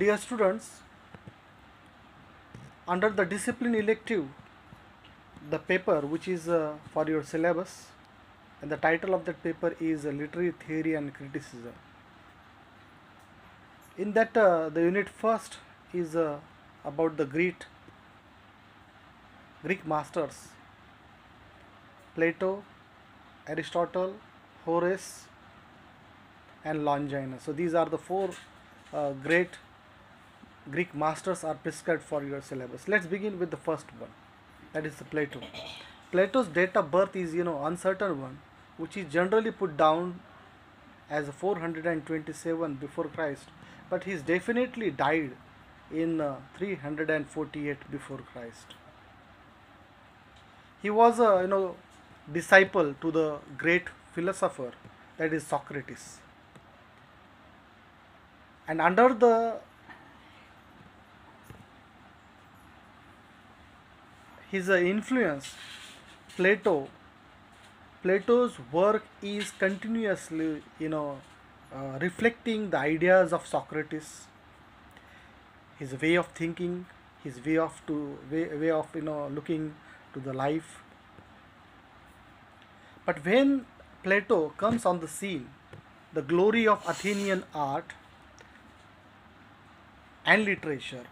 Dear students, under the discipline elective, the paper which is uh, for your syllabus, and the title of that paper is uh, Literary Theory and Criticism. In that, uh, the unit first is uh, about the Greek Greek masters Plato, Aristotle, Horace, and Longinus. So these are the four uh, great Greek masters are prescribed for your syllabus. Let's begin with the first one. That is Plato. Plato's date of birth is you know uncertain one, which is generally put down as 427 before Christ, but he's definitely died in uh, 348 before Christ. He was a you know disciple to the great philosopher that is Socrates. And under the his influence, Plato, Plato's work is continuously, you know, uh, reflecting the ideas of Socrates, his way of thinking, his way of to way, way of you know looking to the life. But when Plato comes on the scene, the glory of Athenian art and literature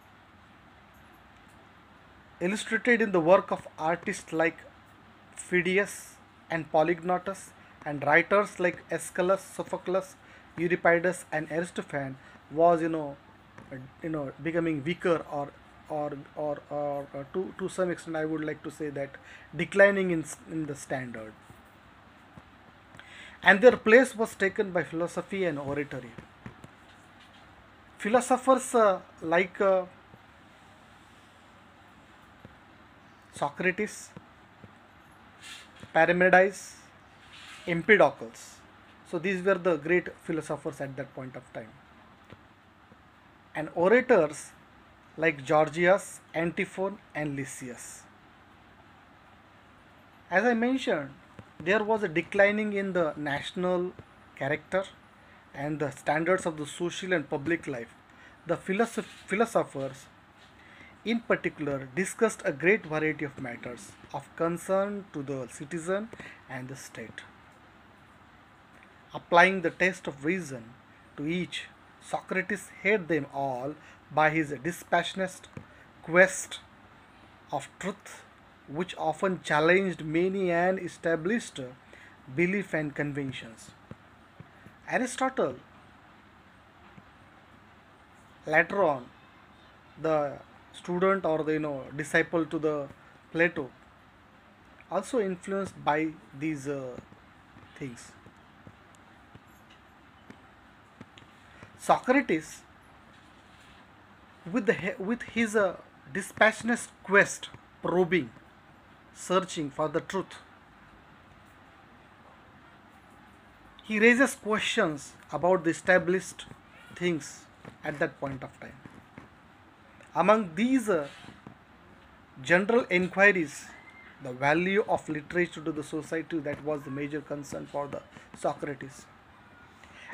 illustrated in the work of artists like Phidias and Polygnotus and writers like Aeschylus, Sophocles, Euripides and Aristophanes was you know uh, you know becoming weaker or or or, or, or to, to some extent I would like to say that declining in, in the standard. And their place was taken by philosophy and oratory. Philosophers uh, like uh, Socrates, Parmenides, Empedocles. So these were the great philosophers at that point of time. And orators like Gorgias, Antiphon, and Lysias. As I mentioned, there was a declining in the national character and the standards of the social and public life. The philosoph- philosophers in particular discussed a great variety of matters of concern to the citizen and the state. Applying the test of reason to each, Socrates had them all by his dispassionate quest of truth, which often challenged many and established belief and conventions. Aristotle, later on, the student or the you know disciple to the Plato also influenced by these uh, things. Socrates with the with his uh, dispassionate quest probing searching for the truth he raises questions about the established things at that point of time among these uh, general inquiries, the value of literature to the society that was the major concern for the Socrates,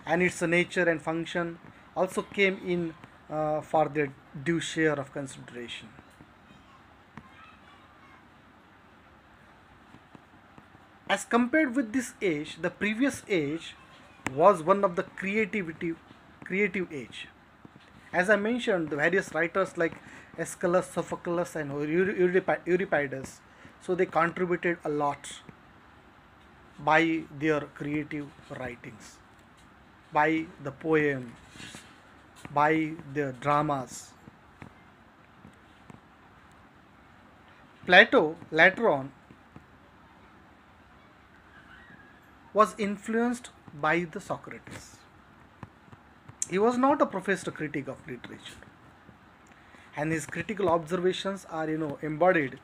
and its nature and function also came in uh, for their due share of consideration. As compared with this age, the previous age was one of the creativity creative age as I mentioned, the various writers like Aeschylus, Sophocles, and Euripides, so they contributed a lot by their creative writings, by the poems, by their dramas. Plato later on was influenced by the Socrates he was not a professed critic of literature. And his critical observations are you know embodied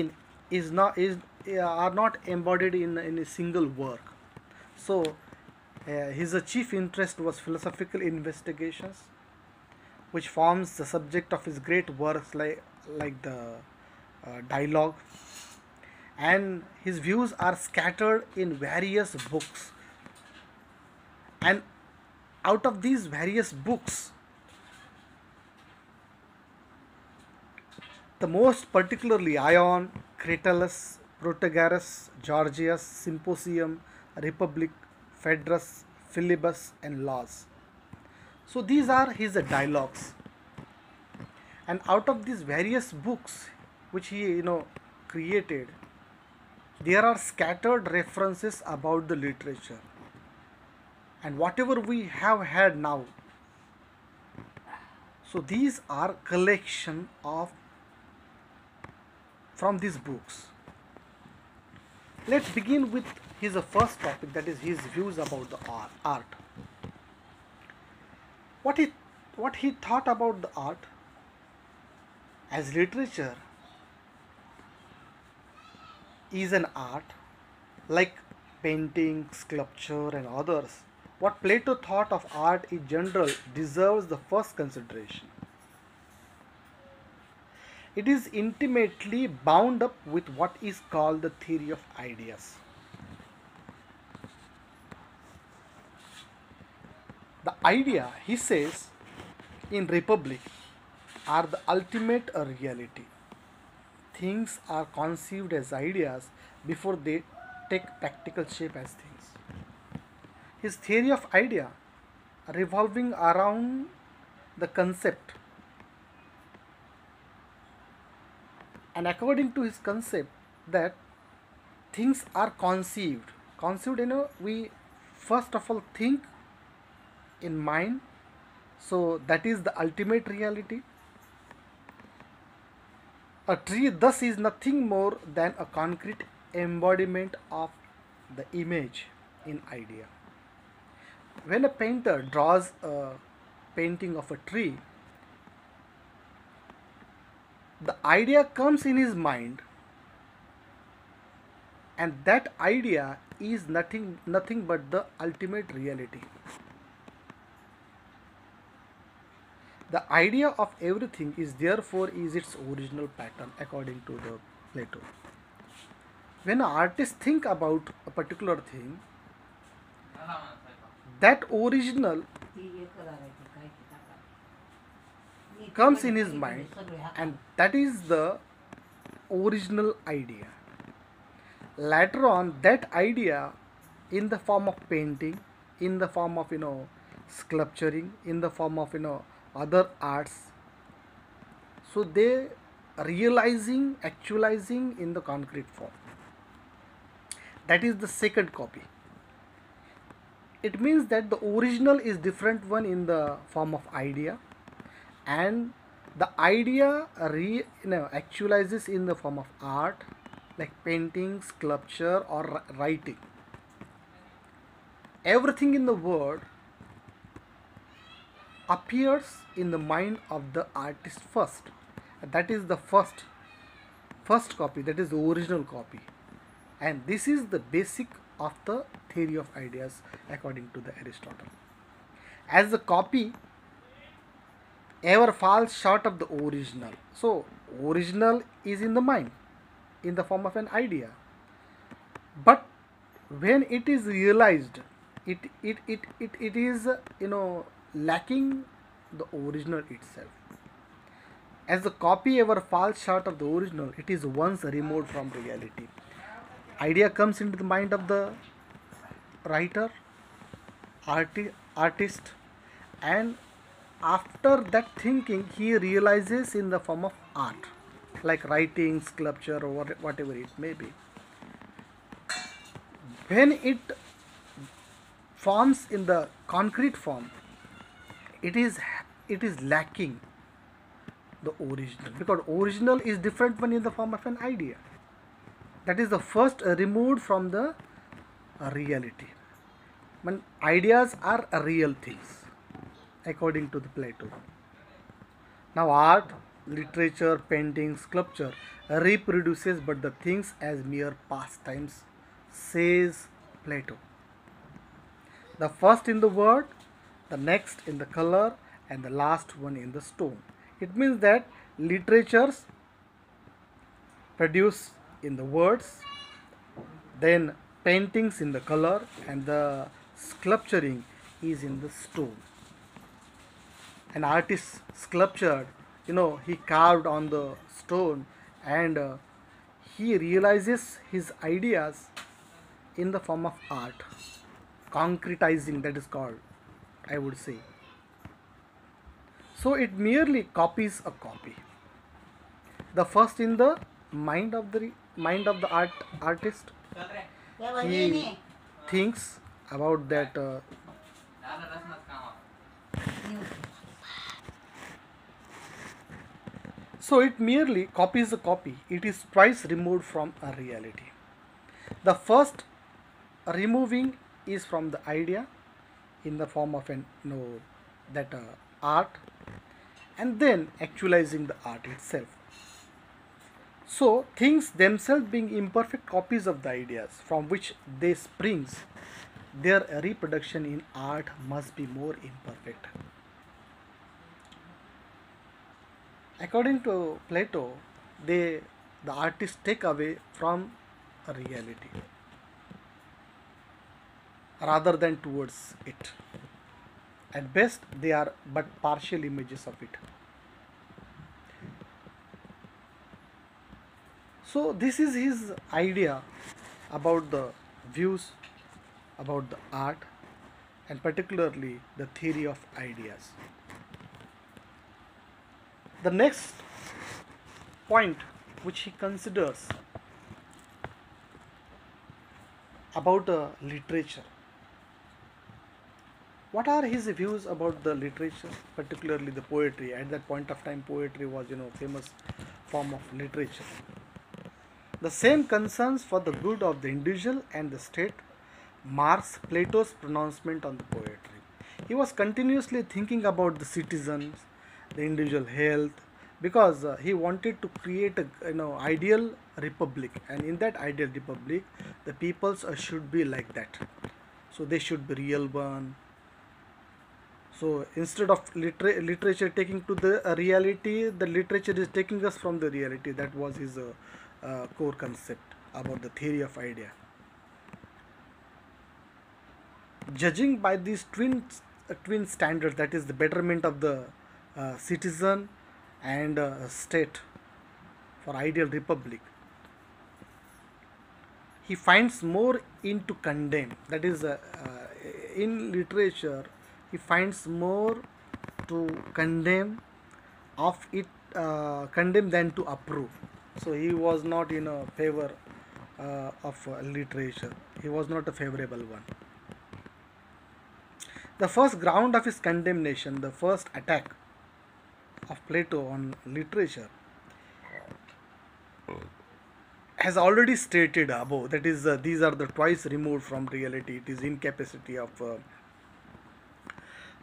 in is not is are not embodied in, in a single work. So uh, his uh, chief interest was philosophical investigations which forms the subject of his great works like like the uh, dialogue. And his views are scattered in various books. And out of these various books the most particularly Ion, Cratylus, Protagoras, Gorgias, Symposium, Republic, Phaedrus, Philebus, and Laws. So these are his dialogues. And out of these various books which he you know created, there are scattered references about the literature. And whatever we have had now, so these are collection of from these books. Let's begin with his first topic that is his views about the art. What he what he thought about the art as literature is an art like painting, sculpture, and others. What Plato thought of art in general deserves the first consideration. It is intimately bound up with what is called the theory of ideas. The idea, he says, in Republic are the ultimate reality. Things are conceived as ideas before they take practical shape as things. His theory of idea revolving around the concept. And according to his concept that things are conceived. Conceived you know we first of all think in mind. So that is the ultimate reality. A tree thus is nothing more than a concrete embodiment of the image in idea. When a painter draws a painting of a tree, the idea comes in his mind. And that idea is nothing nothing but the ultimate reality. The idea of everything is therefore is its original pattern according to the Plato. When artists think about a particular thing, uh-huh. That original comes in his mind and that is the original idea. Later on that idea in the form of painting, in the form of you know sculpturing, in the form of you know other arts. So they realizing actualizing in the concrete form. That is the second copy it means that the original is different one in the form of idea. And the idea re, actualizes in the form of art like painting sculpture or writing. Everything in the world appears in the mind of the artist first. That is the first first copy that is the original copy. And this is the basic of the theory of ideas according to the aristotle as the copy ever falls short of the original so original is in the mind in the form of an idea but when it is realized it it it it, it is you know lacking the original itself. As the copy ever falls short of the original, it is once removed from reality. Idea comes into the mind of the writer, arti- artist, and after that thinking, he realizes in the form of art, like writing, sculpture, or whatever it may be. When it forms in the concrete form, it is it is lacking the original because original is different one in the form of an idea that is the first uh, removed from the uh, reality. When ideas are uh, real things according to the plato. Now art literature painting sculpture reproduces but the things as mere pastimes says plato. The first in the word the next in the color and the last one in the stone. It means that literatures produce in the words, then paintings in the color and the sculpturing is in the stone. An artist sculptured you know he carved on the stone and uh, he realizes his ideas in the form of art concretizing that is called i would say so it merely copies a copy the first in the mind of the mind of the art artist? He thinks about that uh, so it merely copies a copy. It is twice removed from a reality. The first removing is from the idea in the form of an you know that uh, art and then actualizing the art itself so things themselves being imperfect copies of the ideas from which they springs their reproduction in art must be more imperfect. According to plato they the artists take away from reality rather than towards it. At best they are but partial images of it so this is his idea about the views about the art and particularly the theory of ideas. The next point which he considers about uh, literature. What are his views about the literature particularly the poetry? At that point of time poetry was you know famous form of literature the same concerns for the good of the individual and the state marks plato's pronouncement on the poetry. He was continuously thinking about the citizens the individual health because uh, he wanted to create a you know ideal republic. And in that ideal republic the peoples uh, should be like that. So they should be real one. So instead of liter- literature taking to the uh, reality the literature is taking us from the reality. That was his uh, core concept about the theory of idea. Judging by these twin uh, twin standards that is the betterment of the uh, citizen and uh, state for ideal republic he finds more into condemn that is uh, uh, in literature he finds more to condemn of it uh, condemn than to approve so he was not in a favor uh, of literature he was not a favorable one. The first ground of his condemnation the first attack of plato on literature has already stated above that is uh, these are the twice removed from reality. It is incapacity of uh,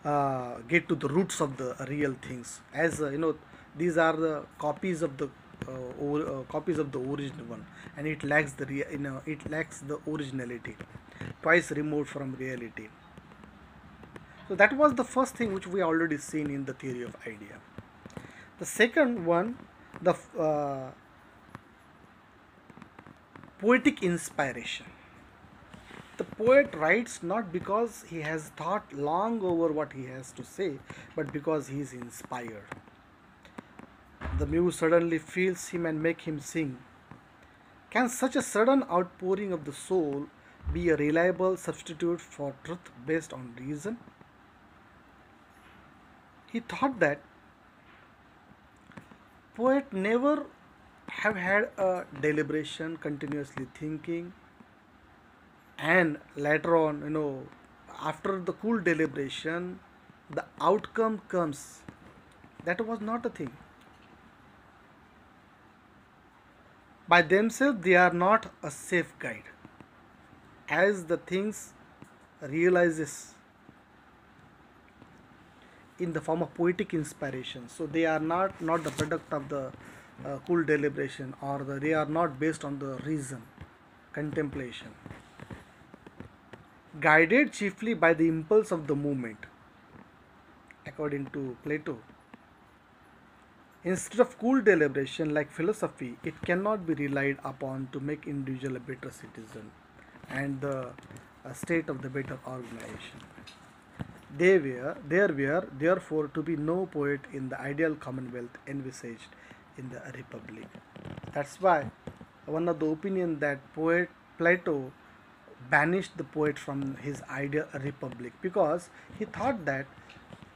uh, get to the roots of the real things. As uh, you know these are the copies of the or, uh, copies of the original one and it lacks the rea- you know it lacks the originality twice removed from reality. So that was the first thing which we already seen in the theory of idea. The second one the uh, poetic inspiration. The poet writes not because he has thought long over what he has to say but because he is inspired the muse suddenly feels him and make him sing. Can such a sudden outpouring of the soul be a reliable substitute for truth based on reason? He thought that poet never have had a deliberation continuously thinking and later on you know after the cool deliberation the outcome comes. That was not a thing by themselves they are not a safe guide. As the things realizes in the form of poetic inspiration so they are not not the product of the uh, cool deliberation or the, they are not based on the reason contemplation. Guided chiefly by the impulse of the movement according to plato instead of cool deliberation like philosophy it cannot be relied upon to make individual a better citizen and the uh, state of the better organization. They were there were therefore to be no poet in the ideal commonwealth envisaged in the republic. That's why one of the opinion that poet plato banished the poet from his ideal republic because he thought that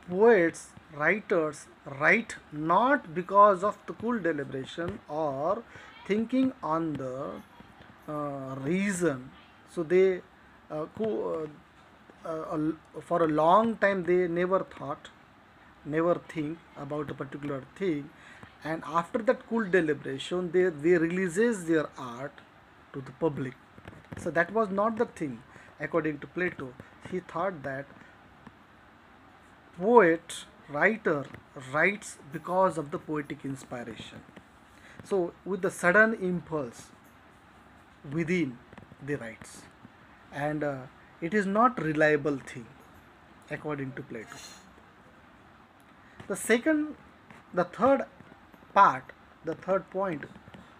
poets writers write not because of the cool deliberation or thinking on the uh, reason. So they uh, uh, uh, for a long time they never thought never think about a particular thing. And after that cool deliberation they, they releases their art to the public. So that was not the thing according to plato. He thought that poet writer writes because of the poetic inspiration. So with the sudden impulse within the writes. And uh, it is not reliable thing according to plato. The second the third part the third point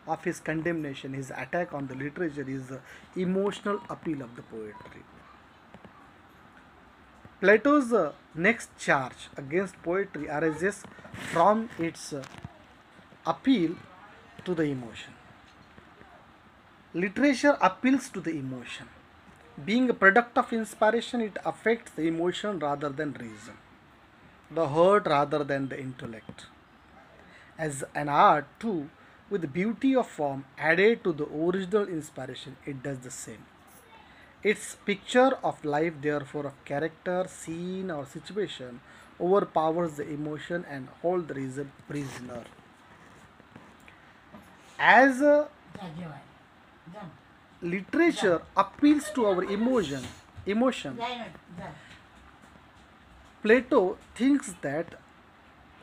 of his condemnation his attack on the literature is the emotional appeal of the poetry Plato's uh, next charge against poetry arises from its uh, appeal to the emotion. Literature appeals to the emotion. Being a product of inspiration, it affects the emotion rather than reason, the heart rather than the intellect. As an art, too, with the beauty of form added to the original inspiration, it does the same. Its picture of life, therefore, of character, scene, or situation overpowers the emotion and holds the reason prisoner. As literature appeals to our emotion, emotion, Plato thinks that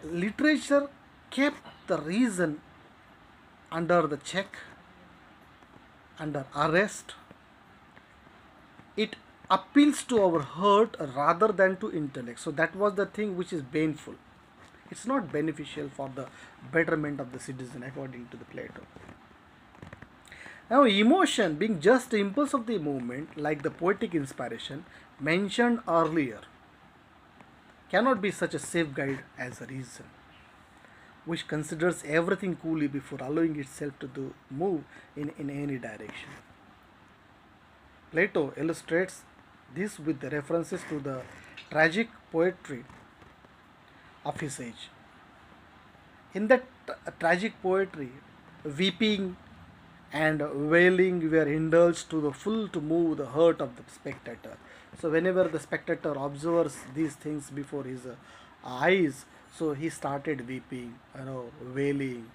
literature kept the reason under the check, under arrest, it appeals to our heart rather than to intellect. So that was the thing which is baneful It's not beneficial for the betterment of the citizen, according to the Plato. Now, emotion being just the impulse of the movement, like the poetic inspiration mentioned earlier, cannot be such a safe guide as a reason, which considers everything coolly before allowing itself to do, move in, in any direction. Plato illustrates this with the references to the tragic poetry of his age. In that tra- tragic poetry, weeping and wailing were indulged to the full to move the heart of the spectator. So, whenever the spectator observes these things before his uh, eyes, so he started weeping, you know, wailing,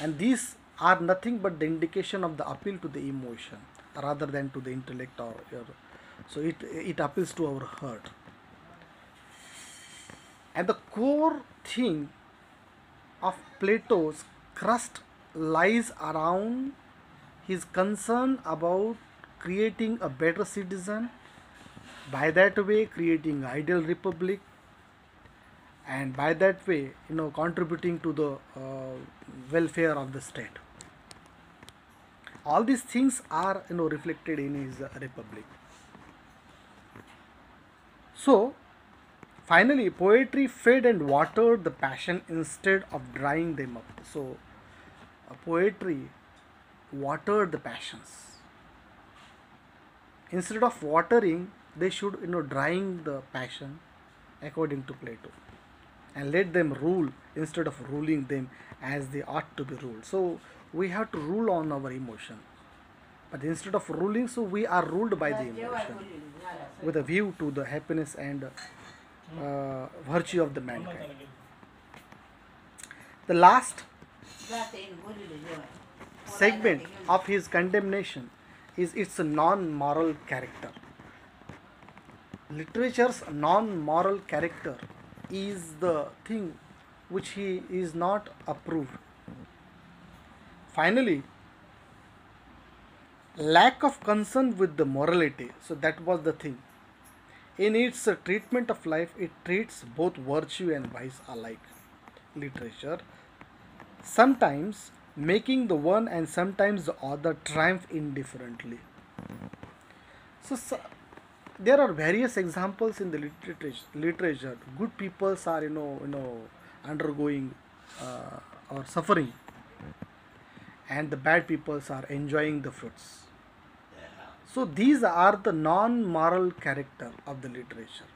and these are nothing but the indication of the appeal to the emotion rather than to the intellect or your. So it it appeals to our heart. And the core thing of Plato's crust lies around his concern about creating a better citizen, by that way creating ideal republic, and by that way you know contributing to the uh, welfare of the state. All these things are you know reflected in his republic. So, finally, poetry fed and watered the passion instead of drying them up. So, uh, poetry watered the passions. Instead of watering, they should, you know, drying the passion according to Plato and let them rule instead of ruling them as they ought to be ruled. So we have to rule on our emotion. But instead of ruling so we are ruled by the emotion. with a view to the happiness and uh, virtue of the mankind. The last segment of his condemnation is its non-moral character. Literature's non-moral character is the thing which he is not approved. Finally, lack of concern with the morality. So, that was the thing. In its treatment of life, it treats both virtue and vice alike. Literature sometimes making the one and sometimes the other triumph indifferently. So, so there are various examples in the literature. literature. Good peoples are you know you know undergoing uh, or suffering, and the bad peoples are enjoying the fruits. So these are the non-moral character of the literature.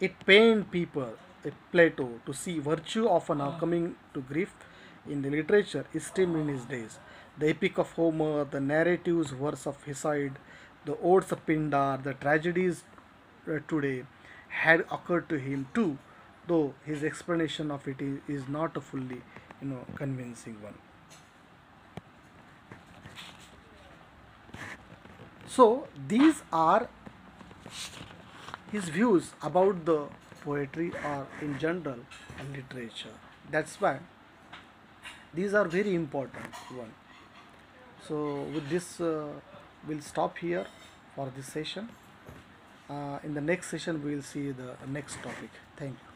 It pained people, it Plato, to see virtue often are coming to grief in the literature esteemed in his days. The epic of Homer, the narratives verse of Hesiod, the odes of Pindar, the tragedies uh, today had occurred to him too, though his explanation of it is, not a fully, you know, convincing one. So these are his views about the poetry or in general and literature. That's why these are very important one. So with this, uh, we'll stop here for this session. Uh, in the next session, we will see the next topic. Thank you.